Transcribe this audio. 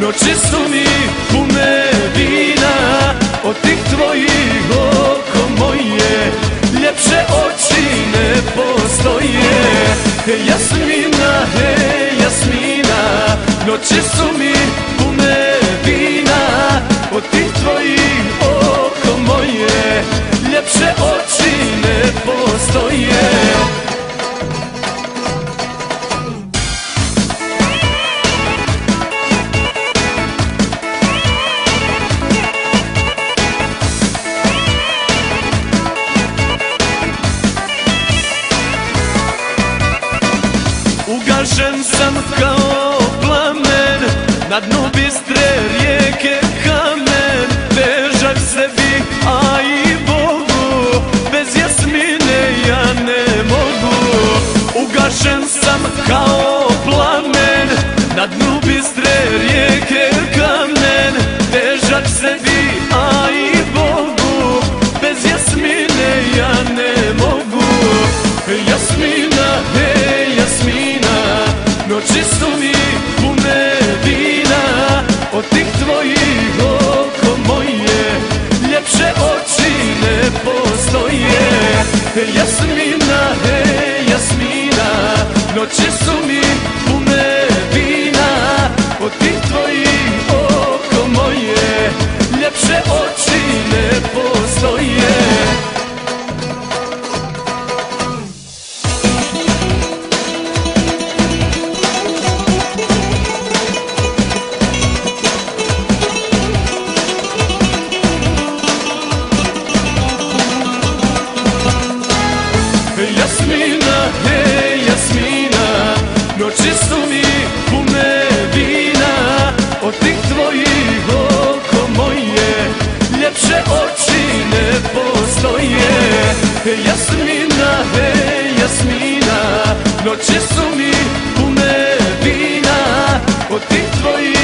Noći su mi pune vina Od tih tvojih oko moje Ljepše oči ne postoje. Jasmina, hej Jasmina Noći su mi Ugašen sam kao plamen Na dnu bistre rijeke kamen. Težak sebi, a i Bogu Bez jasmine ja ne mogu. Ugašen sam kao Jasmina, hej Jasmina Noći su Noći su mi pune vina Od tih tvojih